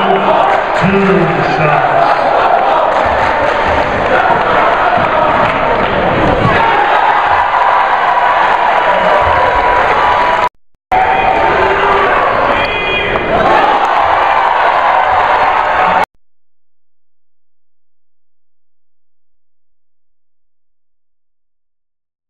Two shots.